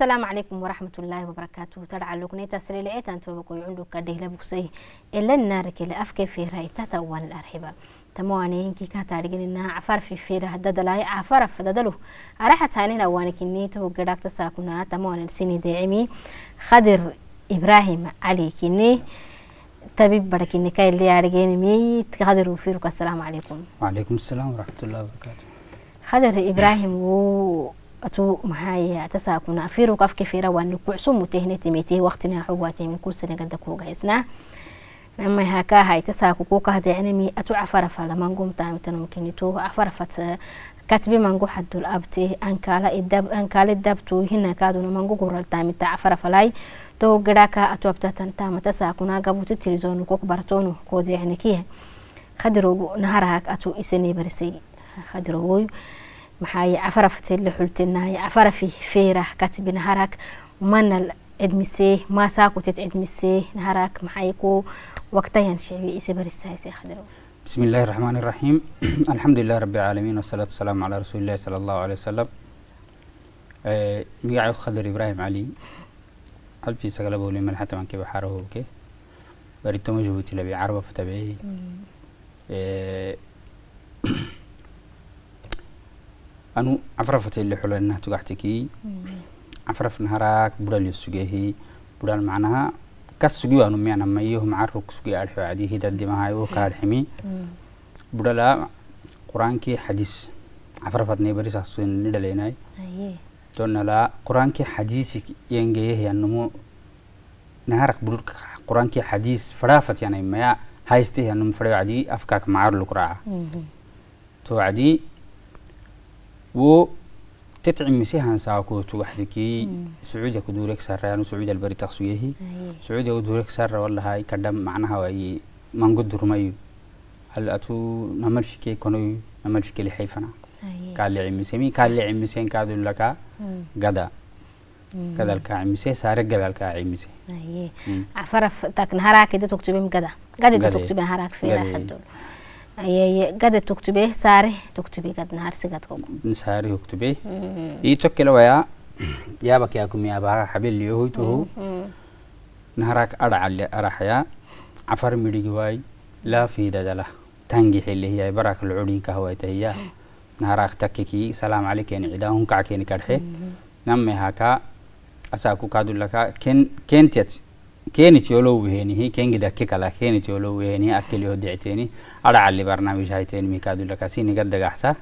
السلام عليكم ورحمة الله وبركاته. ترعى لقنيتا سليلعيت أن توبكو يعندو كديه لبوسي إلا النارك اللي أفكي في رايتا توان الأرحبة. تمواني إنكي كاتارجين إنها عفار في فيرة هدد لاي عفار فددلو أراحة تانين أوانك إني تو قداك تساكونا تموان السيني داعمي خضر إبراهيم علي كني طبيب بركيني كاي اللي أرجين مي. خضر وفيرك. السلام عليكم. وعليكم السلام ورحمة الله وبركاته. خضر إبراهيم و atuu maxaaya tasaakuna afiruq afkafira waani kucso mutehne timiti waqtina xogwaataymin kursanagada kuugahaysnaa namay haka ahay tasaaku kuukahdecinami atu cafarafada mangumtaamitanumkinito cafarafad katbi mangu xadul abte ankaale dabtu hinakaaduna mangu guraltaamita cafarafalay to garaka atu abtatantama tasaakuna gabuti tirizonu kuk bartonu koodecinikiya khadirogu naharahak atu isane barisay maxay cafarafte la xultinahay cafarafi feerah katbi naharak mana cidmisee maasaakutid cidmisee naharak maxay ku waqtayan shicbi ise barisaayse khadiro بسم الله الرحمن الرحيم. الحمد لله رب العالمين والصلاة والسلام على رسول الله صلى الله عليه وسلم. مقاعد خضر إبراهيم علي. ألفي سقل بولي من حتى من كيف حاره كي؟ بريت مجهوتي لبي عربة فتبعيه anu cafrafate li xulanah tugaxtikii cafraf naharaak budal sugehi budal macnaha kas sugi anu micna mayoh macaruk sugi arxo cadihi dadimahay wo kala arximi budala quraankii xadiis cafrafatne barisaas ni dhalenay tonala quraankii xadiisi yengeyehi anumu naharak budurka quraankii xadiis fadhaafat yanay maya haystehi anum fadhayo cadii afkaak macar lukuraaca to cadii wo تتعمسي هنسا كوتو وحدكي. سعودية كدورك سارة يعني سعودية البري تقصويه سعودية كدورك سارة والله هاي كدام معناها وي من قدر مايو هل أتو نمل فيكي كونو نمل فيكي لحيفنا. قال لي عمسي مي قال لي عمسين كادو لك قدا. قدا لك عمسي سارة قدا لك عمسي عفرف تاك نهارك دي تكتبين قدا. قدا دي تكتبين نهارك فيها حدو ayay gada tugtube saare tugtube gad naharsigad kogo saare hugtube i tokkela waya yabak yakum yaba habel yohoytoho naharak adhacalle araxaya cafar midhigi waay laafidadala tangi xilehiyay barak locodinka hawaytahiya naharak takkeki salaam calikeni cidaa hunkacakeni kadhe namme haka asaku kadulaka ken kentiat كينت يولو وهني كينج keeni tiolo wehenihi kengida kikala keeni tiolo wehenihi akeliho diciteeni aracali barnaamij hayteen mikaadu lakasiniga dagaxsa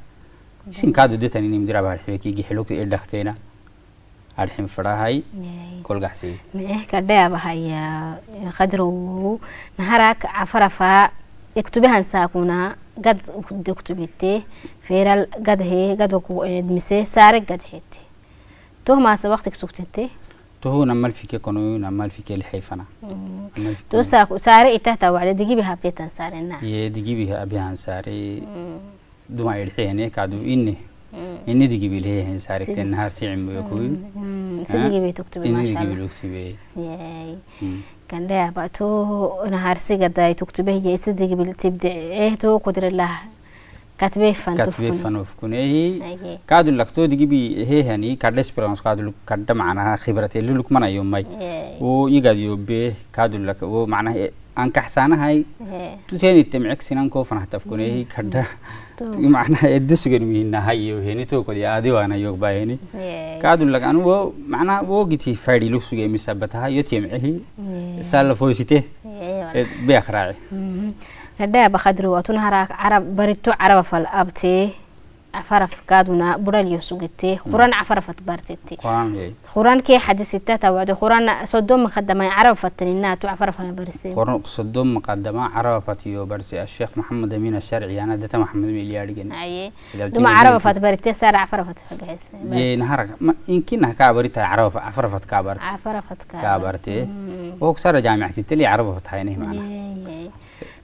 isin kaadu detanini mudira barxibeki gixilugta irdhakteena arxin farahay kolgaxsiy micihka dheabahaya naharak cafarafa ektubehan saakuna gad dektubite feeral gadhe gadwa saare gadhete tohmaasa waktig sugtete تهو نمال فيك كونو نمال فيك الحيفنا. تو ساكو ساري إتاتا وعد دقيبي هابتيتان سارينا يه دقيبي أبيهان ساري. دوما يلحيني كادو إني. إني دقيبي لهي هن ساري تن نهار سيعم بيكوي. سدقيبي تكتبي إني دقيبي لكتبي ياي. كان لها بقى تو نهار سيقدا تكتبي هي سدقيبي تبدع. إيه تو قدر الله. كاتبه فان وفكونه كادو لك تو دقيبي هي هني كاد اسبرانس كادو كاد معناها خبرة. اللي لك منا يوم ماي. و يقعد يوبه كادو لك و معناها أن كحسانة هاي. تتاني تمعك سنان كوفنا حتى فكونه كاد معناها الدس جرمينا هاي وهني تو كذي عادي وأنا يوك بايني كادو لك أنا و معناها و جتي فادي لوسو جي مسبتها يتيمعه سال هدا بخدرو وتنهرا عرب بريتو عرب فالأبتي عفرف كادونا برال يسوقتي قران عفرفت بارتتي. قران قران كي حديثتا توعد قران صدوم مقدمة عرب فتنينا تو عفرف أنا برسي. قران صدوم مقدمة عرب فتيو برسي. الشيخ محمد أمين الشرعي أنا دتا محمد مليار جن أي. دوم عرب فت بريتي صار عفرفت فجهز جي نهارك. يمكن كابريتا عرب عفرفت كابرت عفرفت كابرتي وكسر جامعة تلي عرب فتحينه معنا.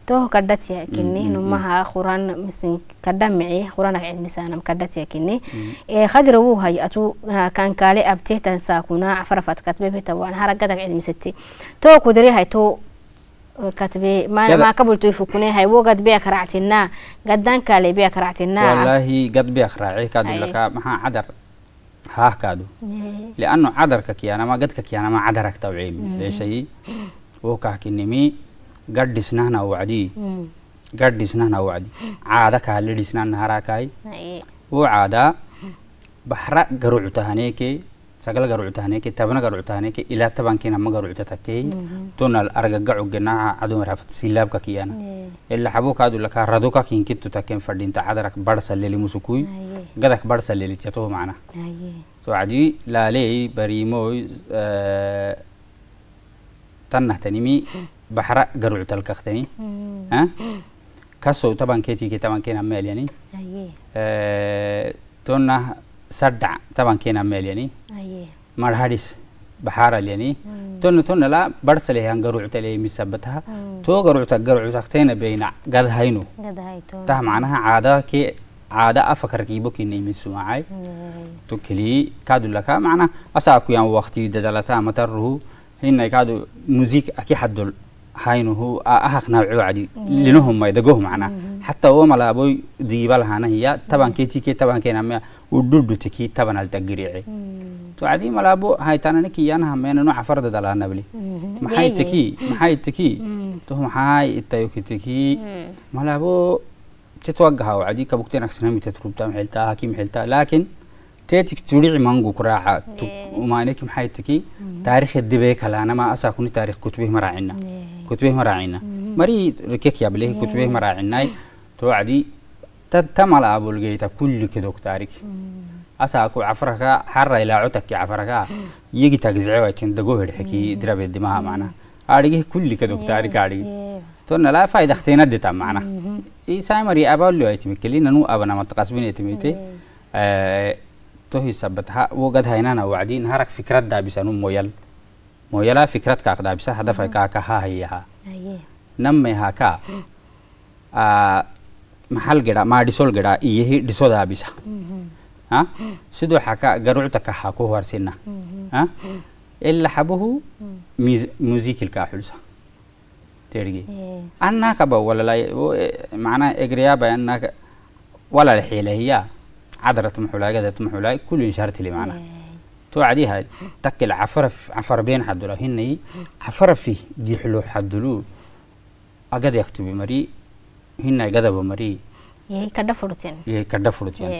Toho kadhatya kini numaha quran misin kadhamici quranak cilmisanam kadhatya kini khadira wuu hay atu kan kale abtehtan saakuna cafarafat katbebeta waan haragadak cilmisate to kudari hay to katbe ma kabulto fukune hay wo gad bea karactina gadan kale bea karactina والله قد بيخ راعي كادو لك محا عدر haah kaadu Yee. lianno cadarka kiyanama gadka kiyanama cadarak tawceemi eeshayi wo kahkinimi gadhisnahna wacdii Mm. gadhisnahna wacdi caada kaaledhisnahna harakai Haye. wo caadaa baxra garucu tahaneeke sagala garucu tahaneeke tabna garucu tahaneeke ilaa tabankina ma garucta takei tonal argagacu genaha cadumarafat silaabka kiyana Yee. ila xabo kaadu lakaa raduka kinkittu taken fadhinta cadarak barsa leli musukui Gadak barsa lelityato macna Haye. so cadi laaley barimoy tannahtanimi baxra garucu talkaktani Mm. ha kasow tabankeetike tabankena meelyani Haye. tonna saddac tabankena meelyani Haye. marhadis baxaaralyani Mm. tonna tonna la barsalehan gaructale misabataha Mm. to garucta gaructaktena beyna gadhayno Gadahay to. tah macnaha caada ke caada afakarkiibo kinaymisumacay Yee. to keli kaadu laka macna asaa kuyan waqti dadalata mataruhu hinay kaadu musiik aki xadol haynuhu ahaqnaacu cadi. Linuhum may dagohu macnaa hatta wama laaboy diibal hanahya tabankee tike to cadi malaabo haytananiki yanaha meena nuca dalaanabli maxay tiki? Maxay tiki? To maxay itayuki malaabo tetwagahaw cadi kabugteen aksinami tetrubta hakim mxiltaa laakin teetik turici mangu kuraaca umaaneki maxay tiki? Taariikha dibee kalaanama asaa kuni taariikh kutubih maraacina كتبه مراعينا مري كيك يبليه كتبه مراعيناي توعدي تتمال أبو الجيتا كل كدكتورك أساكو عفرك حر إلى عتك عفرك يجي تجزعه وتشن دجوهر حكي درب الدماغ معنا عارجه كل كدكتورك عارج تونا لا فايدة اختينا دتا معنا إيه ساي مري أبو اللي ويتم كلينا نو أبنا متقسمين يتميتي توهي سبتها وقد هينا وعدين هرك فكرة دابسة مويل مويلا فكرت كا قدا بيسا هدف كا كا ها هي ها نم مي ها كا محل گدا ما ديسول گدا يي ديسو ها بيسا ها سدو حكا گرعت كا حكو ورسنا ها الا حبه ميوزيك الكا حلسا تيرغي أنا كبا ولا لا معنا اغريا بيان ولا الحيله هي عدرت محلاقه ذات محلاي كل شهر تلي معنا Takil cafaraf cafar been xadula hinay cafarafi gixlo xadulu agad yaktubi mari hinay gadaba mari Yee. Kadha furtin. yay kadha furutiyan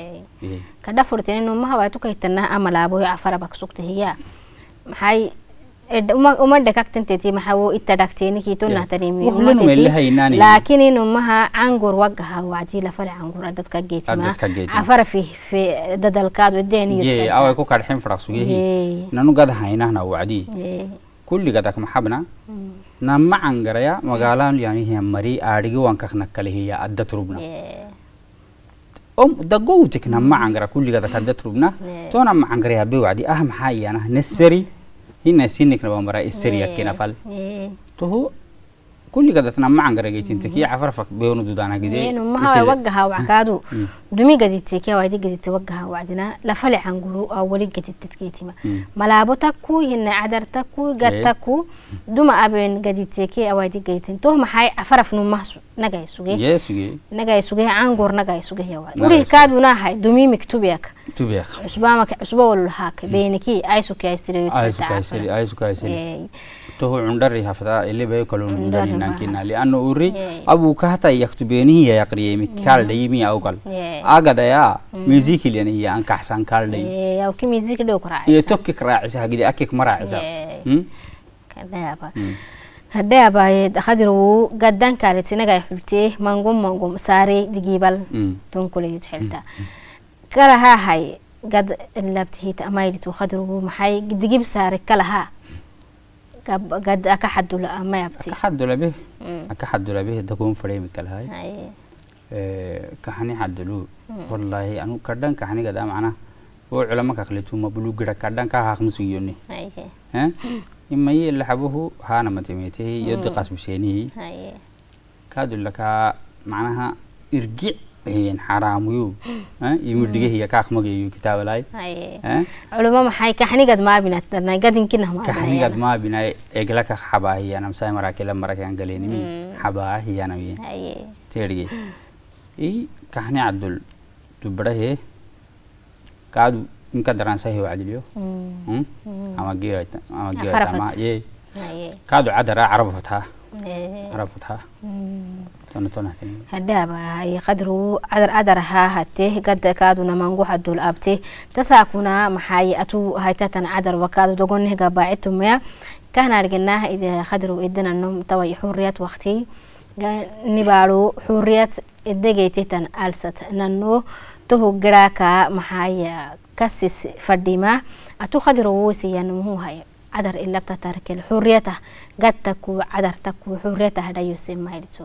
Yee. kadha furtin inumaha waa tukaytanaa amalaaboyo cafara baksugtahiya maxay ed- uma- uma dhakagtanteti maxawo itadhagteenikito Wuxlanu melehaynani. laakin inumaha cangur wagaha wacdi lafale cangura dadka geetima dadka geetima. cafara fi fi dadalkaad wedeeniyo ye away ku kadxin fadhaqsugehi nanu gad haynahna wacdi kulli gadak maxabna nama cangaraya magaalaan yanihiya mari aadhigi wankakna kalehiya adda turubna om dagowtik nama cangara kulli gadak adda turubna Yeah. to nama cangaraya be wacdi ah maxaa iyana nesari hina sinik na bambara isiria kinafal tuhu kulli gadat nama cangara geytinta kiya cafarfak beonu dudana gide inumaha wagaha wackaadu dumi gadite kia waidi gadite wagaha wacdina lafale canguru a wali gaditid geetima malaabo takku hina cadar takku gar Eh. takku duma aben gadite ki awaidi gaditin toh maxay cafaraf numah nagay suge yesuge nagay suge cangur nagay suge yawa Nagay uri suge. kaaduna hay dumi miktubiyak tubeek cusbamaka cusba walulhaak beeniki aysuki aysireyo aysukaysiri aysukaysiri toho cundari hafta ilibayo kalo cundari nankina lianno uri Yeah. abu kahta yaktubenihiya yaqriyemi kaldayimi augal agadaya musikilianihiya ankaxsan kalday yaw ki music dhow kuraac iyo tokkik raacisa hagidi akik ma raacisa Yeah. Hmm? kadhaaba Hmm. hadhaabaye khadiru gadan kaaletinagay xultee mangum mangum saare digiibal Hmm. tunkulayut xilta kalahahay gad labtihita amayditu khadiru maxay digib saare kalaha gab- gad aka xadula amayabti akaxadula beh akaxadula beh dakun fadheemi kalahay kaxani xadulu wallahi anu kadhan kaxanigada macna wo culama kakletuma bulugida kadhan ka haqmusugiyoni eh imaye laxabuhu haana matimetehi iyo diqas buseenihi kaadulaka macnaha irgic een xaraamuyuu eh, imudhigahiya hmm. kaaqmagayu kitaabalay culuma eh? maxay kaxnigad maabinadnay gadinkinahmakaxnigad maabinay egla ka xabaahiyanam say marakila marakan galenimi hmm. xabaahiyanam terge i kaxni cadul dubrahe kaadu inka daransahiyo cadiliyo amageama kaadu cadara carab fataa carab fataa hmm. هدابا يقدروا عذر عذر ها هته قد كادوا نمانغو حدو الابته تساكونا محاي أتو هايتاتان عذر وكادو دوغون هكا باعتم يا. كان عرقنا إذا قدروا إدنا النوم توي حوريات وقتي. نبارو حوريات إدقي تيتان ألسات ننو تهو قراكا محاي كسس فرديما. أتو قدروا وسيا نمو هاي. عذر إلا بتتارك الحوريات قد تكو عذر تكو حوريات هدايو سيما هيلتو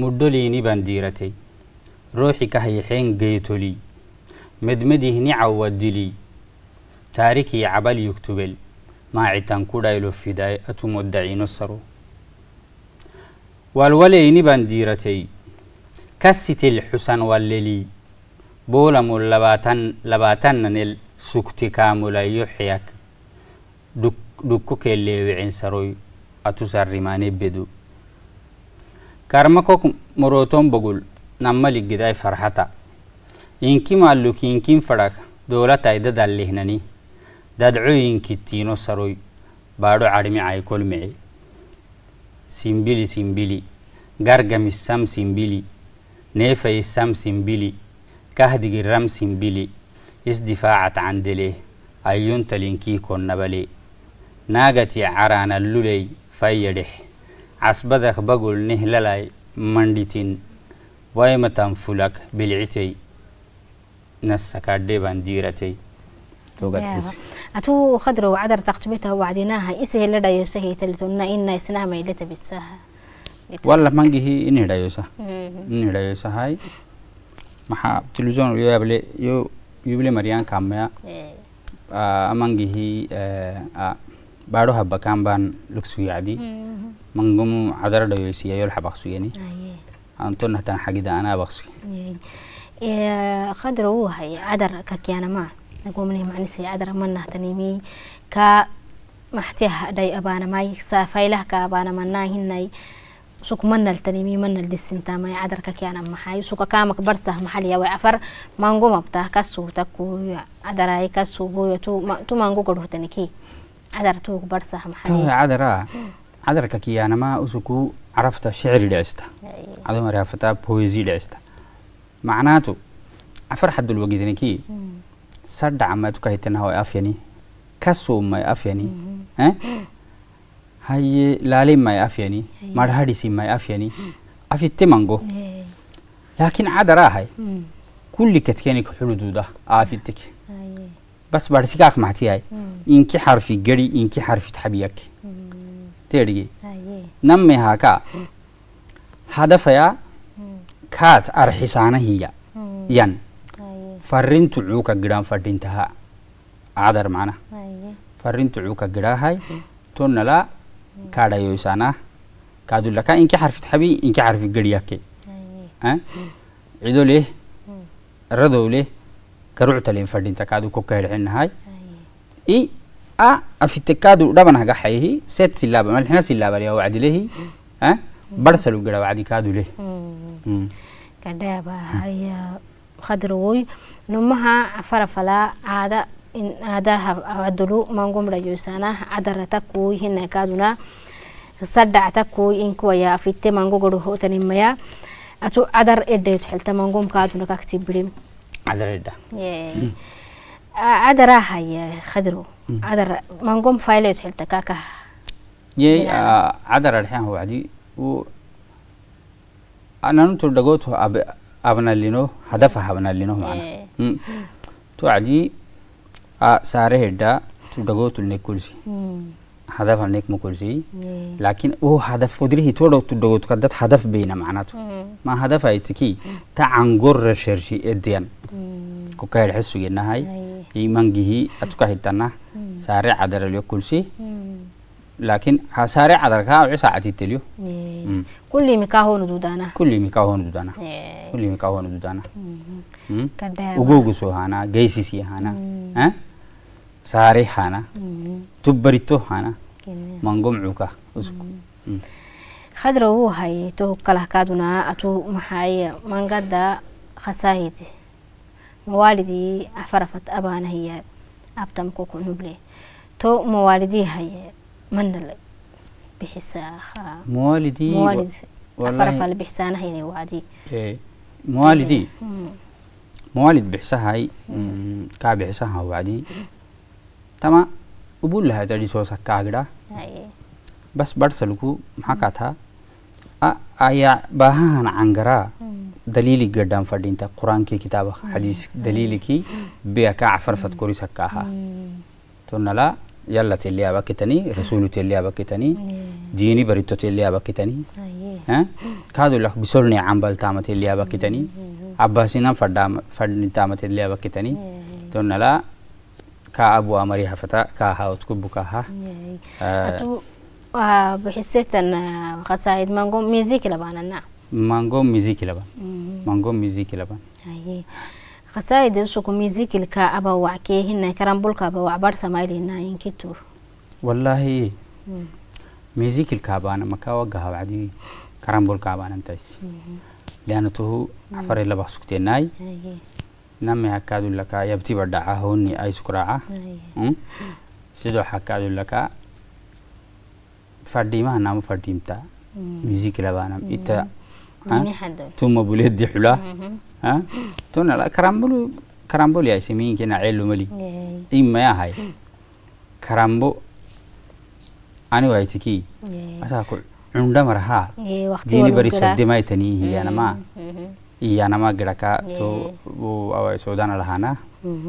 mudholiini baan diiratay ruuxi ka hayxeen geytoli medmedihni cawadili taarikii cabal yuktubel. Maacitan kudhaylo fidaay atumodacino saro walwaleyni baan diiratay kasitil xusan walleli boolamul labaatan labaatananel sugti kaamulayo xiyak dhukko saroy atusarrimaane bedo karmako moroton bogul namma farxata farhata. Inki mallu kinkin fadak dolatai dadal lihnani dadcoyinkittiino saroy baadho cadhimi caykol mece simbili simbili gargamissam simbili neefayissam simbili kahdigi ram simbili isdifaacat candelee ayyuntalinkiikonnabale naagati caraana caraanalluley fayyadhex casbadak bagul nihlalay mandhitin waymatan fulak bilcitey nassakadhe baan diiratay atu khadro cadar taqtubita wacdinaha isihiladayo sahaytalitonna ina isnamaylata bisaha. Walla mangihi inhidhayosa inhidhayosahay maxaa televison yo yuble maryan kamaya amangihi baadho habakan baan lugsuyacdi mangumu cadara dhayoysiya yol xabaq sugeni anton hatan xagida anaa baq sugen khadro wuu hay cadar kakyanama nagumani macnisi cadar manahtanimi ka maxtih dhay abaanamay safaylah ka abaanamanaa hinay suk manal tanimi manal disintamay cadar kakyana maxay suka kamak bartah maxaliya way afar mango mabtah kasuuta kuya cadaray kasuuboyo tu mango gadhuhtaniki cadar tuug barsah maxay tawa cadara cadarka kiyaanama usuku carafta shicri dhicista cadoma raafata poesi dhicista macnaatu afar xadul wagidniki sadhac ma tukahitanaha afyani kasumay afyani haye laalimay afyani marhadisimay afyani afitte mango laakin cadarahay kulli katkenik xulududa afitek bas barsikaak تيري نمي هاكا هدفيا كات أرحسانة هي ين فرنت عوكا جرام فردنتها عذر معنا فرنت عوكا جراهاي تون لا كادا يوسانا كادو لكا إنك حرف تحبي إنك حرف جرياكي ها عدو ليه ردو ليه كروع تلين فردنتا كادو كوكا هاي إي a afite kaadu dhaban hagaxayhi set silaaba malxina silaabaliya wacdilehi barsalu gidha wacdi kaadu leh kadhaaba haya khadrowoy numaha farafala caada aadaha adulu mangumrayoysana cadarata kuy hina kaaduna sadhacta kuy inkuwaya afite mango garuhotanimaya atu cadar edhayt xilta mangum kaaduna kakti birim cadar edha cadara haya khadro عذر مانقوم فايلة يتحل تكاكه يي عذر الحين هو عدي و أنا نتر دقوت أب أبنا لينو هدفها أبنا لينو معنا تو عدي ساره هدا تر دقوت النكولسي hadaf wadrihi todhowtu dhowodka dad hadaf bayna macnaatu Mm. ma hadaf ay tiki ta cangorra shershi ediyan Mm. kukahed xasugenahay Aye. imangihi atuka hitana saare cadaralyo kulsi Mm. laakiin ha saare cadarka au saacatitelyo Yee. Mm. kulli mikaa hoonu duudaana kulli mika honu dudana Yee. kulli mika honu dudana Mhm. ساري حانا. تبريتو حانا. منقوم عوكا. خدر هو هاي تو كله كادونا أتو محاي من قد خسايد موالدي أفرفت أبانا هي أبتم كوكو نبلي. تو موالدي هاي من اللي بحسا خا موالدي موالد و... أفرف اللي بحسانا هي وعدي إيه. موالدي موالد بحسا هاي. كعب بحسا هاي وعدي tama ubulaha dadhisoosa kaagidha Haye. bas barsalku maxaa kaataa a ayaa baahahan cangaraa Mm. daliili gadhaan fadhinta quraankii kitaaba xadiis daliilikii bea ka cafarfad korisa ka ahaa Mm. tonala yalla tele abakitani rasulu tele abakitani Yee. diini barito tele abakitani Haye. kaadulak bisolne cambaltaama tele abakitani abbasinan fadhaama fadhintaama tele abakitani Yee. tonala ka abu amari hafata ka ahaa utku bukaha Yee. Ah, atu waa bixisetan khasaayid mango miziki labaanana mango miziki laban Mm. mango miziki laban Aye. Qasaida usuku mizikilka aba wacke hinna karambulka aba wacbar samaylina inkitur. wallahi Mm. mizikil kaabana maka wagaha wacdi karambol kaabanantais lianatuhu afar laba sukteenaay Aye. name hakaadu laka yabtiba dhaca honi ay sukraaca Aye. Mm. sidoo hakaadu laka fadhiimaha nama fadhiimta Mm. music labaanam ita Mini hadon. tuma buleedi xula Mhm. ha tonala karambolu karamboli ay samiyinkena ceelumali Yay. imayahay karambo ani waitiki Yay. asaa ku cundhamaraha Yay waqti diini walba bari gura. يانما غيركا تو أو السودان الهانا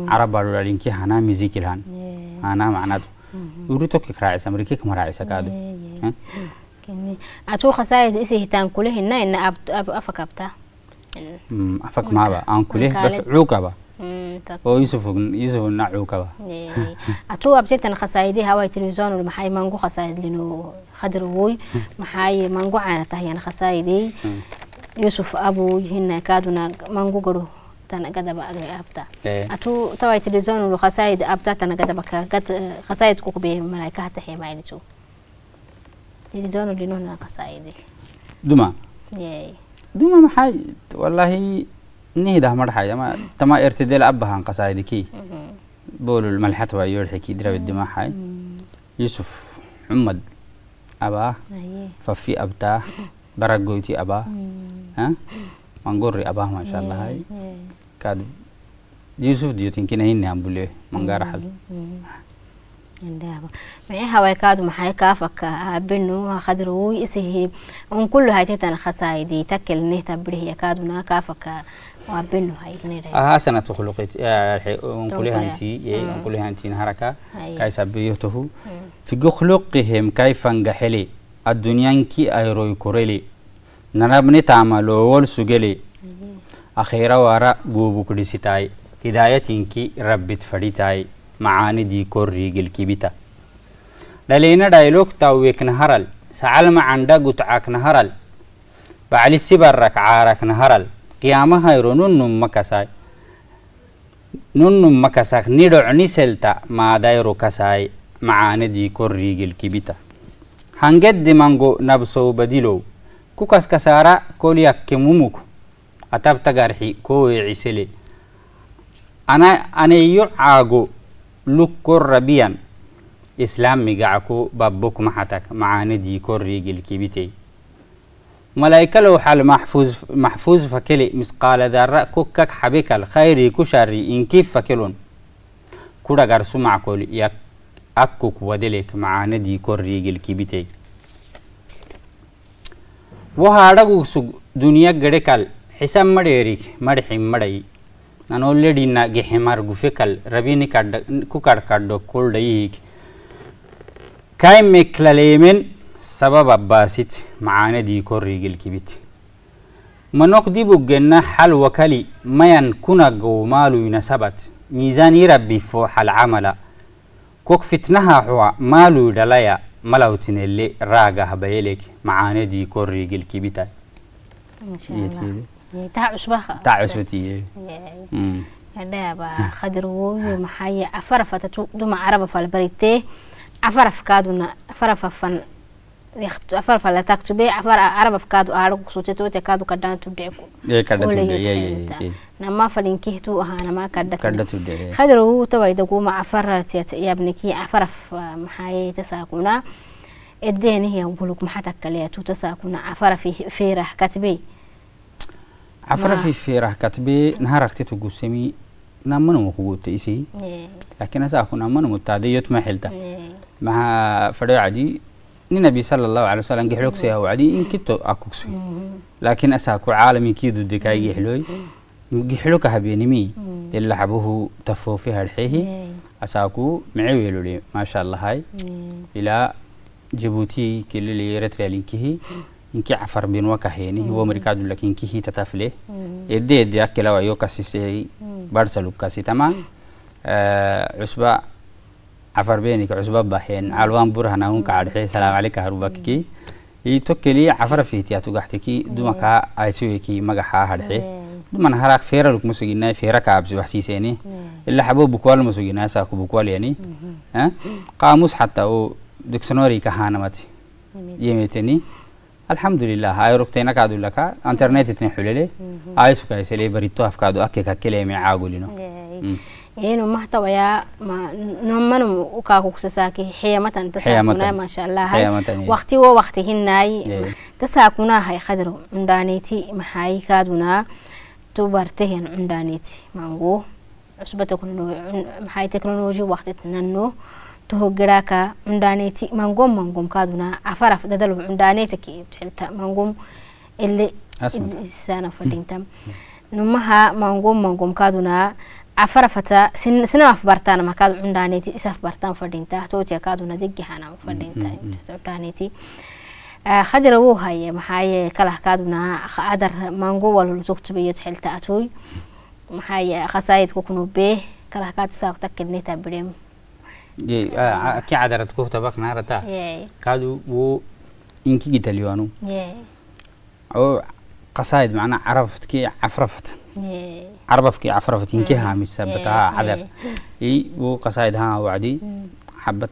عرب بارو لينكي هانا ميوزيك الهان أنا معنات يروتو كي كرايس امريكي كمرايس كادو اتو خسايد اسي هتان كله ان ان افكابتا افك ما با ان كله بس عوكبا أو يوسف يوسف نا عوكبا اتو أنا ان خسايدي هواي تلفزيون المحاي مانغو خسايد لينو خدر وي محاي مانغو عانتها يعني خسايدي tahay yan khasaayidi Mm. yusuf abu hinna kaaduna mangu garo tan gadaba aga abta Eh. atu tawai television khasaayid abta tan gadaba ka gad khasaayid ku be malaika hata himaynitu television lino na khasaayidi duma yay duma maxay wallahi nihidah madhaxay ama tama ertidel abahan qasaidiki bolul malxat waa yorxiki dirabe dimaxay yusuf abaa fafi abtaa baragoyti abaa ha mangori abaa masha allahay kaad yusuf diyotinkinahine ambule mangaraxad indhaaba maxay hawaykaadu maxay kaafaka aabinu khadrowi isihi un kullu haytetan khasaayidi takel nehta birihiya kaaduna kaafaka waabinu hay ahasana tukhluqit unkulehanti unkulehantin haraka kaisabeyotohu figokluqihem kaifangaxele addunyanki ayroy korele nanabni taama loowol sugele akhira wara guubukdhisitaay hidayatinki rabbit fadhitaay macaanidii korriigilkibita dhaleyna dhaylogtaa wekna haral sacalma candha gutcakna haral bacli sibarak caarakna haral qiyamahayro nunnum makasaay nunnum makasak nidhocni selta maadayro kasaay macaanidii korriigilkibita hangeddi mango nabsow badilow kukaskasaara kolyakke mumuk atabta garxi koweecisele ana aneyo caago lukkor rabiyan islaamigacko babbok maxatak macaanidii korriigilkibitey كوكاس كسارة كوليا كمومك أتاب تجارحي كوي عسلي أنا أنا يعاقو لكور ربيا إسلام ميقعكو بابوك محتك معاني دي كور ريجل لو حال محفوظ محفوظ فكلي مسقال دارا كوكك حبيك الخيري كشاري إن كيف فكلون كورا غرسو معكول يك أكوك ودليك معاني دي كور ವಹಾಡಗು ಸುಗ್ ದುನಿಯಾ ಗಡೆ ಕಾಲ್ ಹಿಸಾಬ್ ಮಡಿ ಎರಿಕ್ ಮಡಿ ಹಿಮ್ ಮಡೈ ನಾನು ಆಲ್ರೆಡಿ ನಾಗೆ ಹೆಮಾರ್ ಗುಫೆ ಕಾಲ್ ರವಿನಿ ಕಾಡ್ ಕುಕಾಡ್ macaanadii korriigilkibit manoqdi buggenna xal wakali mayan kuna gowmaaluyna sabat miizaan rabbi fooxal camala kok fitnaha xuwa maaluyidhalaya ملاوتين اللي راقة هبايلك معانا دي كوري الكبيت ما شاء الله. taa cusbaha تعسوتي hadhaaba khadir wooyo maxaaye أفر فلا تكتبي أفر عرب فكاد وعرب سوتشتو تكاد وكدان تبديكو يي كدان تبدي يي يي نما فلين كيه تو ها نما كدا كدا تبدي خدرو هو تو بيدو كوما أفر تيت يا ابنكي أفر ف محاي تساكونا الدين هي بقولك محتا كلي تو تساكونا أفر في فيره كتبي أفر في فيره كتبي نهار أختي تو قسمي نما نو قوت لكن اساكونا نما نو تاديت محلتا مع فدو عدي النبي صلى الله عليه وسلم جحلوك سيها وعدي إن كتو أكوكسي لكن أسا أكو عالمي كيدو دكاي جحلوي جحلوك هبيني مي إلا حبوه تفوفي هالحيه أسا أكو معيويلو لي ما شاء الله هاي. إلى جيبوتي كل اللي رتريالين كهي inki cafar bin wakaheni wo merikadu lakin ki hita tafle edde edde akela wa yoka sise cafarbenika cusba baxeen. Calwaan burahan ahunka cadhixi. Salaam caleyka harubakiki ito keliya cafara fiitiya tugaxtiki dumaka aysuweki magaxa hadhixe duman haraak feeral kuma feera kaabsi waxsiiseeni ila xabo bukwaal ma suginay saa ku eh? qaamus xataa oo dictionary ka haanamati yemeteni. Alhamdulilah ay rogtayna kaadulaka internet xulele ay barito afkaadu ake kakeleme caagulino إنه محتوى يا ما نمنو وكاكو كساكي هي ما تنتسكونا ما شاء الله هاي وقتي هو وقتي هنا هاي تساكونا هاي خدرو عندانيتي محاي كادونا تبرتهن عندانيتي مانغو عصبة تكنولوجي محاي تكنولوجي وقت تننو تهجراكا عندانيتي مانغو مانغو كادونا عفرف ددلو عندانيتك تحلتا مانغو اللي أسمع السنة فدينتم نمها مانغو مانغو كادونا afarafata sinaf bartaan makaad cundhaaniti isaf bartaan fadhinta tootiya kaaduna degihana fadhinta cundhaaniti mm, mm, mm. eh, khadira wuu haye maxaaye kalah kaaduna adar mango wal tugtubayo xilta atuy. Maxaaye khasaayidka kunubee kalah kaad isaaq takkidnita birem ki cadarad kuhtabak naarata kaadu wuu inkigi taliyanu khasaayid macnaa carafadki cafrafata عرفت كي عفرفت عرفت كي عفرفت إنكي هامي سبتها عدر إي و قصايد ها وعدي. حبت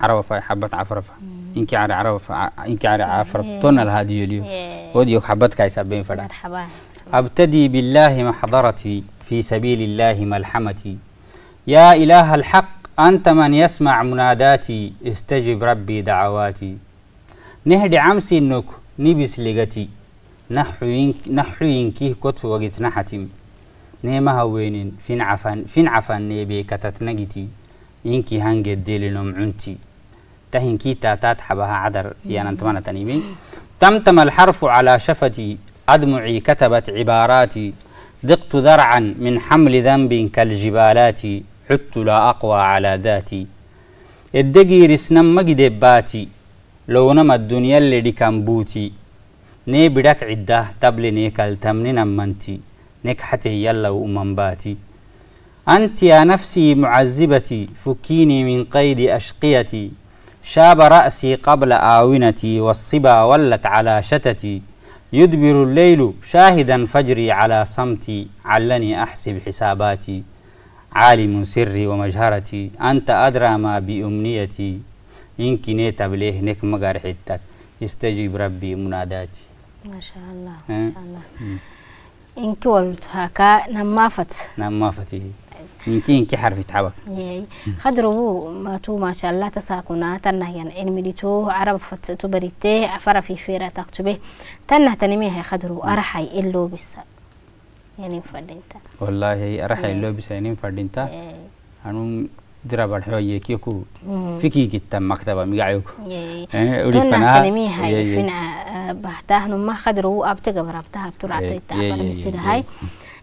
عرفة حبت عفرفة إنكي عري عرفة إنكي عري عفرفة تونا الهادي اليوم وديوك حبت كاي سبين فدا مرحبا. أبتدي بالله محضرتي في سبيل الله ملحمتي. يا إله الحق أنت من يسمع مناداتي استجب ربي دعواتي. نهدي عمسي نك نبس لغتي. naxuyinkiih kodsuwagitnaxatim neemaha weynin fincafaneebe katatnagiti inkii hange cunti tahinkii taataad xabaha cadar yaanantamanatanimi tamtam alxarfu calaa shafati admucii katabat cibaaraati diqtu darcan min xamli danbin kaljibaalaati cudtu laa aqwaa calaa daati eddegiirisna magide baati lownama dunyalledhikan buuti ني بدك عدة تبلي نيكال تمنين أمنتي نك حتى يلا وأمم أنت يا نفسي معذبتي فكيني من قيد أشقيتي. شاب رأسي قبل آونتي والصبا ولت على شتتي. يدبر الليل شاهدا فجري على صمتي علني أحسب حساباتي. عالم سري ومجهرتي أنت أدرى ما بأمنيتي. إنك نيت بليه نك مقار حتك استجيب ربي مناداتي. ما شاء الله ما شاء الله. إنك ولت هكا نمافت. نمافتي إنك إنك حرف تعبك خدرو ما تو ما شاء الله تساكنا تنه يعني علمي تو عرب فت تبريته عفر في فيرة تكتبه تنه تنميه خدرو أرحي إلو بس يعني فردينتا. والله أرحي إلو بس يعني فردينتا. أنا درا بالحوية كيكو فيكي كتا مكتبة مقاعيكو أولي فنا تنميه فينا بحتاه نما خدرو أبتغى بربتها بترعتي تعبر مسير هاي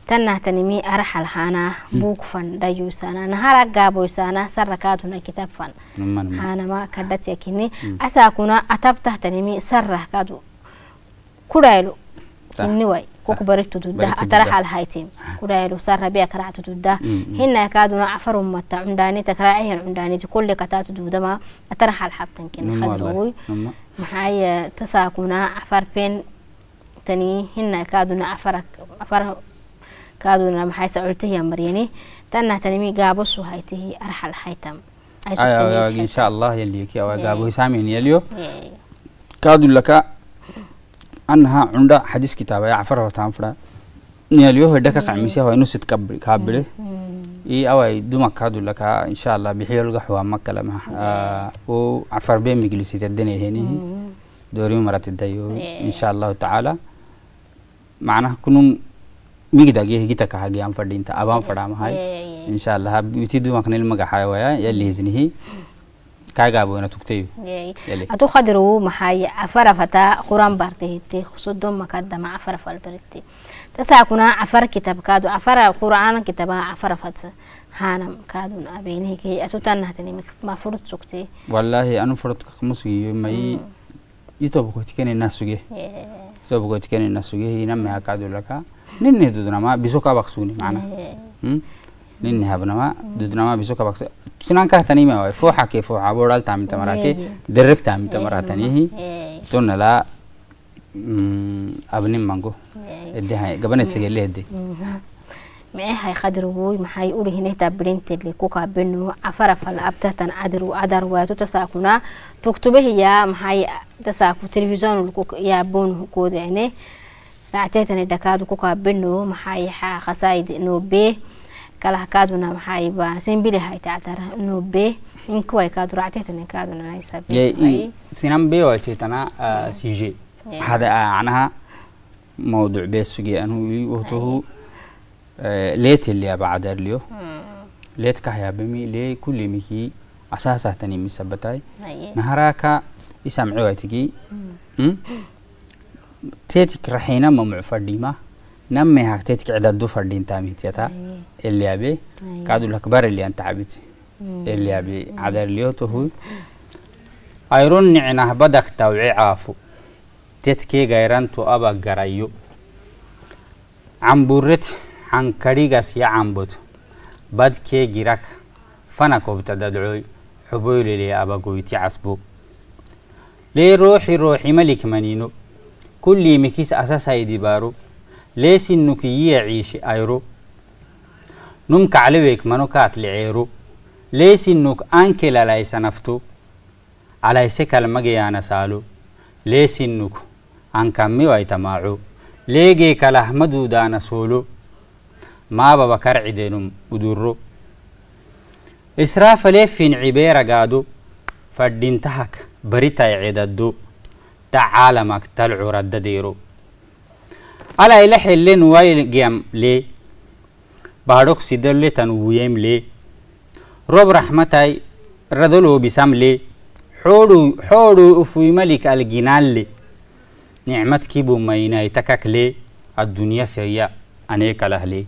tanahtanimi araxalhana buug fan dhayuysana nahara gaaboysana sarrakaaduna kitab fan numa numa hanama kadhat yakini asakuna atabtahtanimi sarrah kaadu kudhaylo Sah. Kinni way kuk baritutuddah Baritutuddah. ataraxal haytim kudhaylo sarra bia karactutuddah hina kaaduna afarumata cundhaanita karaacihan cundhaaniti kulli kataatududama ataraxal xabtankin numa hadrowoy wallahi numa maxaaye tasaakuna afar pen tani hina kaaduna afar afar kaaduna maxay sacultahiya maryani tanna tanimi gaabosu haytihi arxal haytam Ay ay ay subtaniyad ay insha Allah yalli ki awa gaabo hisamin yaliyo annahaa cundha xadiis kitaaba ee cafar hortaan fadha niyaaliyo hoydha ka qacmisiya waa inusid kaa bidhe iyo away insha allah bixiyolga xuwaama kale uu cafar bee miglisida daneehenihi dooriyo maratidayo insha allahu tacaala macnaha kunun migdagiyo higita kahagiyaan abaan fadhaamahay insha allah biti dumaknil magaxaawaya yaa lihisnihi أبونا تكتيو يلي atu khadru maxay afara fata quran bartehite sodon makadama afara falbaritti tasaakuna afar kitab kaadu afara qur'aan kitaba afara fata hanam kaadun abeenihike atutanahtanimi ma furut sugte والله أنا فرط خمسة ماي يتوب كنت كان الناس سجيه يتوب كنت كان الناس nin habnama dudnama biso kabakso sinan kahtanima way foxa ke foxa boral tam tamarake derek tam abnin mango edahay gabana segele ede maxay maxay u lihinaytaa birintele afarafal abtatan adar adar waato tasaakuna. Tugtubahiya maxay tasaaku television yaabon koodene lacteetani dhakaadu ku maxay xaa qasaayid noobee khasaid noobe kalahkaaduna maxay ba sembili hayta adar noobe inkuway kaadu racteetane kaaduna يا سنان بي وجهتنا سيجي هذا معناها موضوع بيس سجي أنه وهو ليت اللي بعد اليو ليت كهيا بمي لي كل مكي أساسا تاني مسبتاي نهراكا يسمعوا تجي تيتك رحينا ممع فرديما namay hagtayt kicdaad du fadhiintaa mihtiyata eliyabe kaadul hakbareliyan tacabiti eliyabe cadarliyotohu ayrun nicinah badak tawci caafu tetkeegayrantu aba garayo camburet cankadhigas ya cambot badkee girak fana kobta dadcoy xuboylele abagoyti casbo lee rooxi rooxima likmanino mikis asasaydibaaro lee sinnukiyiya ciishi ayro num kacleweek mano kaatliceero lee sinnuk anke lalaysanafto alayse kalmagayaana saalo lee sinnuk ankammiwaytamaaco leegee kalahmaduudaana soolo maababa karcidenum udurro israafalee fincibeera gaado fadhintahak baritay cedaddo tacaalamak talcuraddadeero alayla xilin waylgiam le. Badhok sidole tan wuyem le. Rob rahmatai radolobisam le. Xoodhu ufuymalik alginaan le. Nicmadkiibu maynayitakak le. Addunya feya aneekalah le.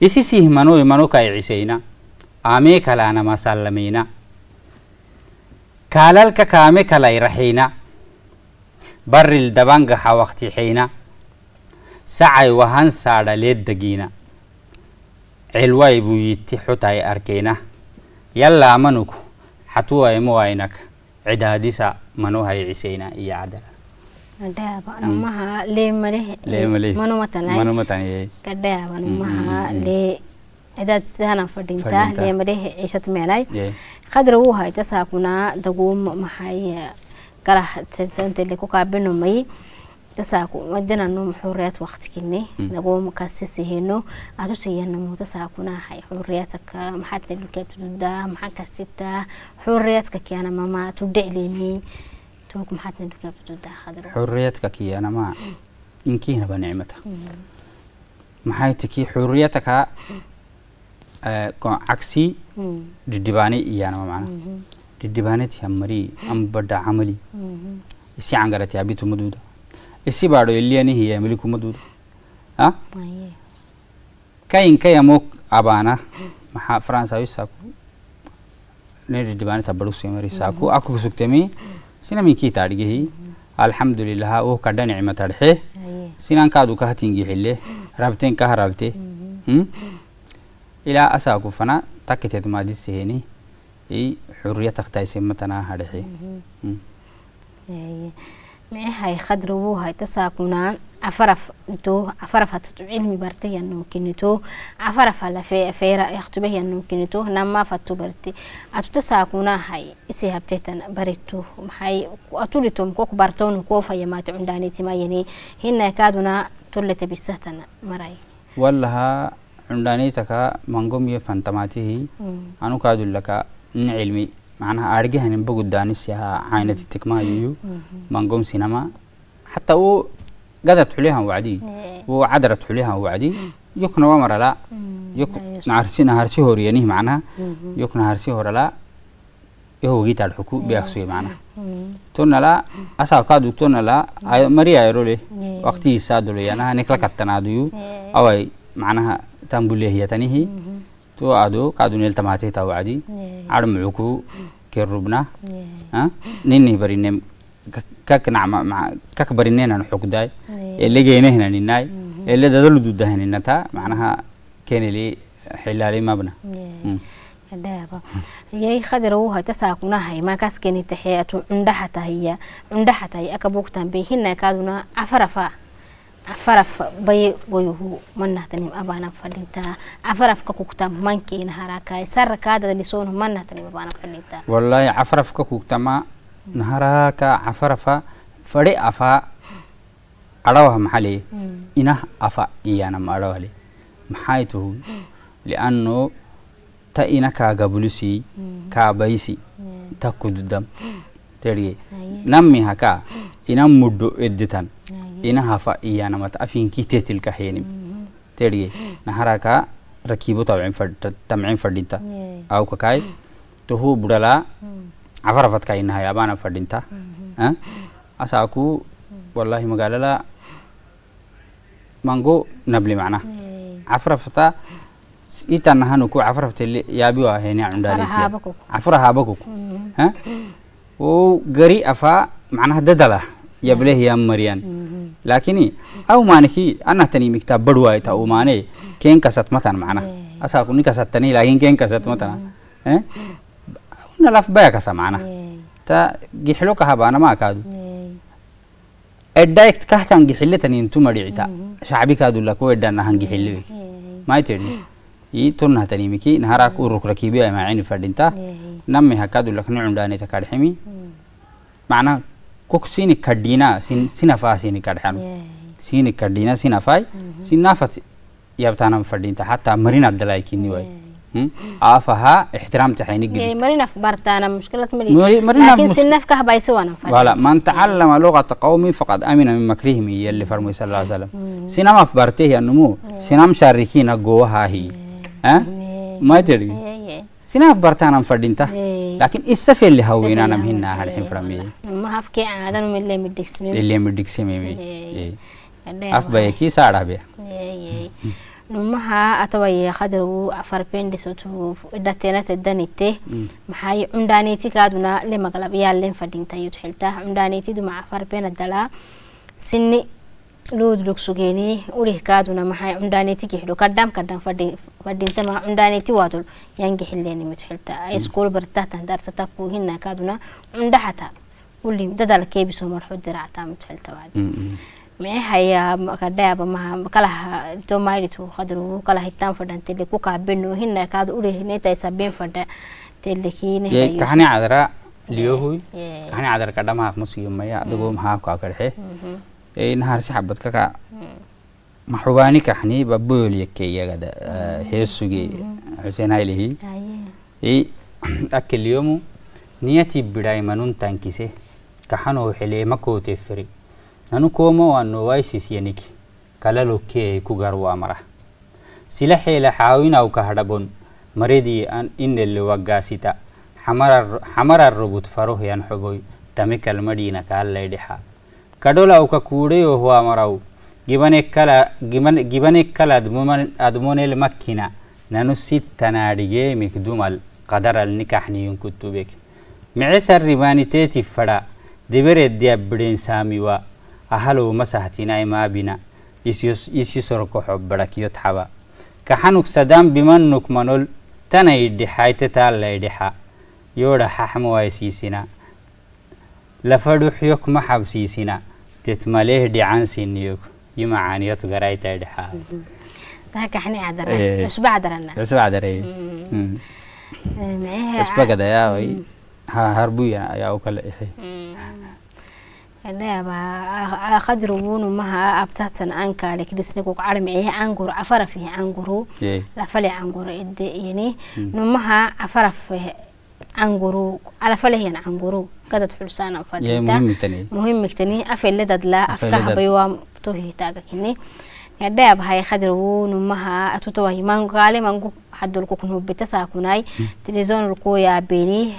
Isi sihmano imano kaiciseyna amee kalaanama sallamayna kaalalka kaame kalai raxayna barril dabanga xawaqtixayna sacay wahan saadhaleeddagiina celway buu yitti xutay arkayna yallaa manuku xatuway cidaadisa manuhay cisayna iyo cadala. Gadhaaba namaha lee male manu matanay manu matanay gadhaaba namaha maxay garax tantele ku kaabinomay kaabino may tasaaku madananu xurriyad waqtikini daguum kasisihino adu siyanamu tasaakuna hay xurriyadka maxaad nalukabtuda maxaa kasita xurriyadka kiana mama tudheclimi توك محات ندوك بتودا خضر xurriyadka kiyanama inkiinaba nicmata maxay tiki xurriyataka cagsi dhidhibaane iyanama macna dhidhibaaneti hammari ama badha camali isi cangarati abitu maduuda isi baadho eliyanihi isi baadho eliyanihiya milikumadu kayinkayamo abana. Maxaa faransayo saku. Neri dhibaanita barusemari saku. Aku sugtami sinaminki taadhigehi alhamdulilah wo oh kadha nicma tadhe sinan kaadu kahatingixile rabten kaha rabte hmm? ilaa asaku fana takketed maadiseheni xuriya taktaisematana hadhexe hmm. هاي خدرو هاي تساكونا. عفرف انتو عفرف هاتو علمي بارتي انو يعني كنتو عفرف هلا في افيرا يختبه انو يعني كنتو نما فاتو بارتي اتو تساكونا هاي إسي هبتيتان باريتو هاي اتولتو مكوك بارتون وكوفا يما تعنداني تمايني هنا يكادونا تولت بسهتان مراي. والها عنداني تكا منغوم يفان تماتيه أنو كادو لكا نعلمي macnaha aadhigahanin bogu daanisi ahaa caynati mm. tikmaayoyu mm-hmm. mm-hmm. mangoom sinama xataa uu gadad xuliyahan wacdi. Uu cadarad xuliyahan wacdi. Mm. Yukna waa marala mm. harsi horiyanihi macnaha. Mm-hmm. Yukna harsi horala yaho xuku beaqsuye macnaha. Tonala asaabkaadu tonala mariyayrole waqtigiisaaduleyanaha niklakatanaaduyu away macnaha tambulehiyatanihi تو عدو كادو نيل تماتي تاو عدي عاد نعم. معوكو كيروبنا. نعم. ها؟ نيني برينيم. كاك نعم مع كاك برينينا نحوك داي. نعم. اللي جاي نهنا نيناي. اللي دادو لدو دهن نتا معناها كان لي حلالي مبنى يا خدرو هاي تساكنا هاي. ما كاسكني تحياتو عندها تهيا. عندها تهيا. أكبوك تنبيهن كادونا عفرفا. afaraf baye wayuhu manahtanim abana fadhita afarafka kugta mankeena harakay sarakadada dhisono manahtanim abana fadhita wallahi afarafka kugtama naharaka afarafa fadhi afa. Arawaha maxale inah afa iyanam arawale maxay tuhu? Lianno ta ina kaagabulisi hmm. kaabaisi hmm. ta kududam hmm tedhige nammi haka inan muddo edditan ina hafa iyanamata afinkii teetilka heenim tedhige naharaka rakibo tamcin fadhinta aukakaay tohu budhala afarafatka inahay abana fadhinta eh? asaaku wallahi magaalala mango nabli macna afrafata itanahanuku afraftele yaabiwa hene cundaaletiya afra haabakuk ou gari afaa macnaha dadalah yablehiyaan mariyaan mhm. laakini au maaniki anatani migtaa barwaay ta umaane keen matan macnaha asaaku nin kasattani laakin matana nalaf baya kasa ta gixilo kahabaana maakaadu eddaigt kahtan gixiletanin tumadhicita mhm. shacbikaadu laku eddan ahan i tonnahtanimiki naharak uruk-rakibi amacini fadhinta nami hakadulakni cundhaneta kadhemi macna kok sini kadhina sin sinafaa sini kadhanu sini kadhina sinafai sinafat yabtanam fadhinta hataa marinadalaykini way aafaha ixtiraamta xayni gidi marinaf bartaana mushkilad mali Mari- marinaf laakiin mus- sinafka habaysi waana wala man tacallama lugata qawmi faqad amina min makrihim yalli farmoy sal lla salam sinam af bartehi anumu sinam sharikina gowahaahi ma jedhi sinaaf bartaanam fadhinta laakiin isa felle haweenaanam hinnaa hal xinframee mahafkee aadan illee midhigsamee illee midhigsamee af baya kiisa adhabe numaha atawaya khadiragu farbendisotu idhateenate danite maxay cundaaneytikaaduna le magalabyaa len fadhinta yudxilta cundaaneytiduma farbena dalaa sini xilta cundhaanetidu maca farpena dala sinni luudlug sugeeni urih kaaduna maxay cundhaaneti gixdho kadham kadham fadhinta maca cundhaaneti waadul yangi xillenimut xilta iskul bartahtan darsata kuhina kaaduna cundhaxata uli dadal keebiso marxo diractamut xilta waad mexaya kadhaaba maha kalaha to mairitu khadru kala hitan fadan tele ku kaabeno hinna kaad uri neta sabeen fada tele kine ye kaxani cadara liyohuy kaxani cadara kadhamahaaf masuyumaya adagoo maxaa kaa kadhexe ee naharsi xabad kaka maxubaani kaxni ba booliyakeyagada heesuge xuseen haylehi ee akka liyomu niyati bidhay manun tankise kaxanoo xelee makoote feri nanu kooma waano waisis yaniki kalalokkee ku garwaa mara. Sila xeela xaawinaw kahdhabon maredii an inelle waggaasita. Xamarar robut farohyan xoboy kalmadhiina kaalaydhexa kadhola uka kuudhayoo huwamarau gibane kala admonel makkina nanu sittanaadhigeemik dumal qadaral nikaxniyun kutubek micesan ribaaniteeti fadha deberedde abbidheensaamiwa ahalow masahtinai maabina isi sorkoxo badhakiyot xaba kaxanuk sadaan bimannuk manol tana idhi xaytetaan la yoodha xaxmawaysiisina lafadhuxyok ma tetmaleeh dhican siniyok yimacaaniyot garayta idhixa تهكحني إيه. عذرنا عشبة عذرنا cusbacdarey معيها cusbagadayaa harbuya ayaa u kala ixay لا خدر وون مها أبتاتن أنكا. لك دسنكو عرم إيه عنقر عفر فيه عنقرو Yee. لا فلي إد يعني نمها عفر فيه عنقرو على فلي هي عنقرو. حلسانا yee فلتا مهم كتني أفل لدد لا أفل أفكاه لدد. بيوام توهي تاغا كني يداب هاي خدر وون مها أتوتوهي. من قال من قو حدو لكو كنو بتساكناي تليزون لكو يا بيني.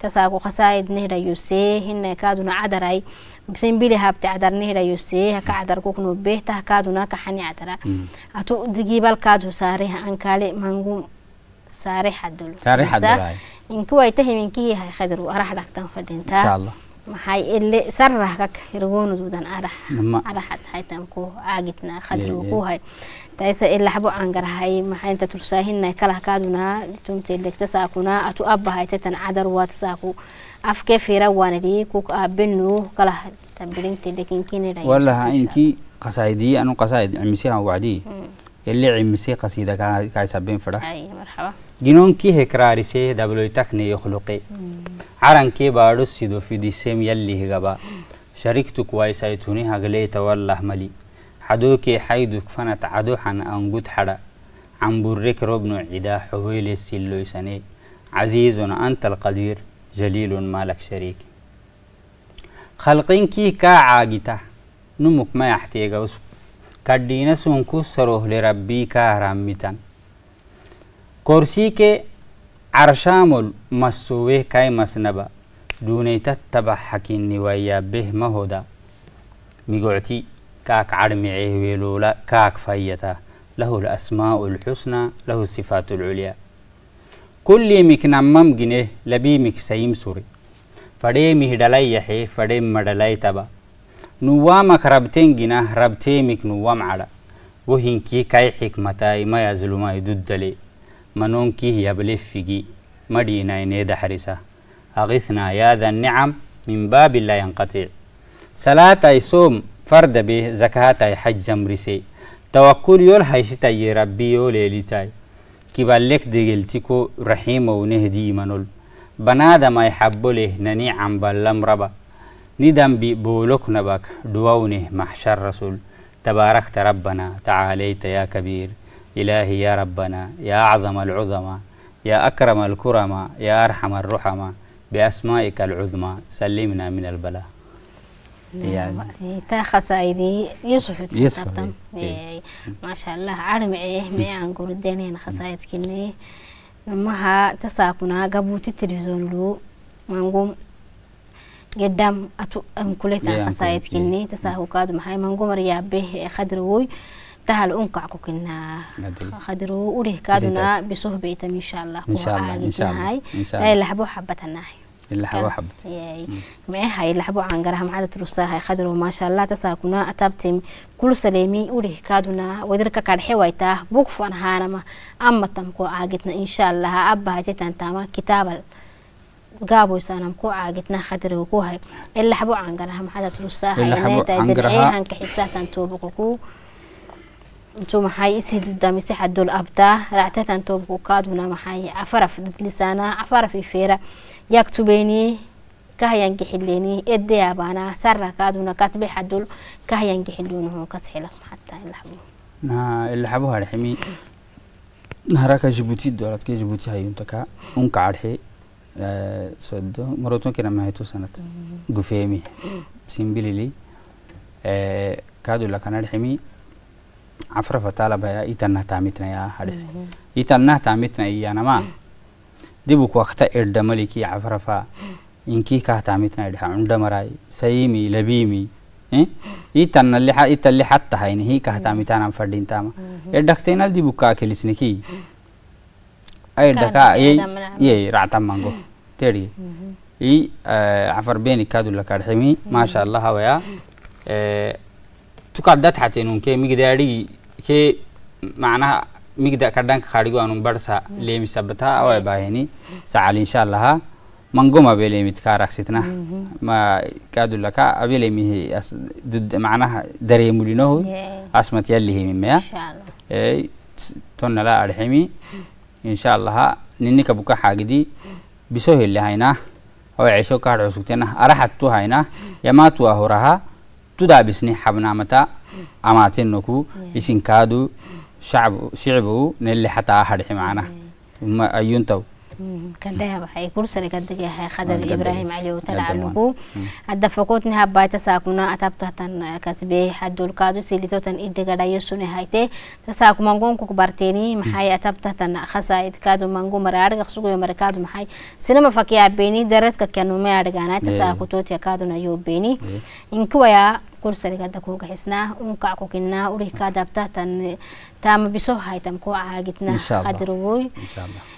تساكو خسايد نهدا يوسي. هنا كادونا عدراي. بسين بيلي هابتي عدر نهدا يوسي. هكا عدر كو كنو بيهتا كادونا كحني عدرا. أتو دقيبال كادو ساريها. أنكالي منقوم ساري حدو saari xadulaay إن كوا يتهم إن كيه هاي خدر وراح لكتن فدين تا إن شاء الله. ما هاي اللي سرها كك يرجون دودن أراح أراح هاي تام كوا عاجتنا خدر إيه، وكوا إيه. هاي. تايسا إلا حبو عنجر هاي. ما هاي أنت ترسهين كلا كادونا. توم تلك تساقونا أتو أب هاي تتن عدر واتساقو أف كيف يروان لي. كوك أبنو. كلا تبرين تلك كيني والله إن كي قصايدي. أنا قصايد عمسيها وعدي. Saakuna atu abba haytan cadar waa tasaaku afke fira wanadi ku abinu kala tambirinti lekinkini ray walaha inkii qasaayidii anu qasaayid cimisihan wacdii ele cimisii qasiida kaisabeen fadha ay marhaba ginoonkii hekraarisee dabloytakne yokhluqe carankee baadho sido fidisem yallihigaba shariktuk waysaytuni hagleeta wallah mali xadookee xayduk fanat cadoxan angud xadha camburrek robno cidaa xohoyle silloysane casiizun anta كدينا سونكو سروه لربي كهرام ميتان كرسي كي عرشامل مسوه كاي مسنبا دوني تتبع حكي نوايا به مهودا ميقوعتي كاك عرمي ويلولا كاك فايتا له الأسماء الحسنى له الصفات العليا كل مكنا مم جنيه لبي مكسيم سوري فريم هدلاي يحي فريم مدلاي تبا نوامك ربتين جنا ربتين مك نوام على. وهن كي كاي حكمتاي ما يزلوما يدود دلي منون كي هي بلف فيجي مدينة نيدا حريسة. أغثنا يا ذا النعم من باب لا ينقطع. صلاة صوم فرد به زكاة حج مرسي توكل يول حيشتا ربي يول ليتاي كي بالك دجلتكو رحيم ونهدي منول. بنادم يحبوله ننعم بلم ربا. ندم بولك نبك دواونه محشر رسول. تباركت ربنا تعاليت يا كبير. إلهي يا ربنا يا أعظم العظماء يا أكرم الكرماء يا أرحم الرحماء. بأسمائك العظمى سلمنا من البلاء. يعني تا خسايدي يوسف يوسف، تبتم إيه. ما شاء الله. عرم إيه مي عن قردين خسايد كني لما تساكنا قبوت التلفزيون لو. منقوم قدام أتو أم كلتا كلت، كني تساهو كادو محاي منقوم ريابه خدروي تهل أنقع كنا. خدرو أريه كادونا بصحبة إن شاء الله. إن شاء الله، إن شاء الله، هاي. الله. لحبو حبتنا اللي حوا حبت. ياي. معها يلعبو عن قرها معادة رساها خدروا ما شاء الله تساكنا أتابتم كل سليمي. أوليه كادونا ودرك كاد حويته بوقفن هانما أما تمكو عاقتنا إن شاء الله. أبا هجتان تاما. gaaboysaanam ku caagidnaa khadariga ku hay. Ila xabo cangaraha maxaad turusaahayanaydadiriyahan kaxisaataan toobuqa ku intuu maxay isid damise xadul abdaa raactataan toobuqa kaaduna maxay? Afaraf dadlisaana afaraf ifeera yaag tubeeni gixileni ede abaana kaaduna katbe xadul kahayaan gixiloonaho kas maxataa ila harximi. Haraka jibuuti doladka jibuuti hayuntaka unka cadhe maro tonknamaheto sanad gufeemi simbilili kaadula kanadhximi cafra fatalabaya itanah tamitnaya hadhx itanah tamitnayanama dibuk wakta irdhamaliki cafrafa inki kah tamitnaya dhexa cundhamaray sayimi labimi eh? itanna ita lixad tahaynihi kah tamitana fadhintama mm-hmm. dibukaa kelisniki ay dhakaa ayay iyay cafar beni kaadu la maasha allah waya eh, tukaad dadxatenunke migdaari ke macnaha migda kadhanka kaadhigo anun barsa leemisa bataa away baahini sacal insha allaha mangom abelemid kaaraksitna ma kaadulaka abelemihi macnaha dareemulinohu asmat yallihimimaya eh, tonnala arximi insha allaha ninninka buka xaagidii biso heli haynaa awa cesho kahar cusugtena araxad tu haynaa yamaatuwa horaha tudaa bisni xabnaamata amaatenoku isinkaadu shicbu nelle xataa harxi ayuntaw كلها وحي كرسي كدك يا حي خدر إبراهيم علي وتلع نبو الدفقوت نها بايتا ساكونا أتبتها تن كتبي حد القادو سيليتو تن إدقا لا يسوني هايتي تساكو منغون كوكبرتيني محاي أتبتها تن خسا إدكادو منغو مرارق أخسوكو يمركادو محاي. سينما فاكي عبيني درد كأنو ما عرقانا إيه. تساكو توتيا كادو نيو بيني. إيه. إنكو يا كرسي كدكو كحسنا ونكا كوكينا وريكا دابتا تن تام بسو هايتم كو عاقتنا خدروي إن شاء الله.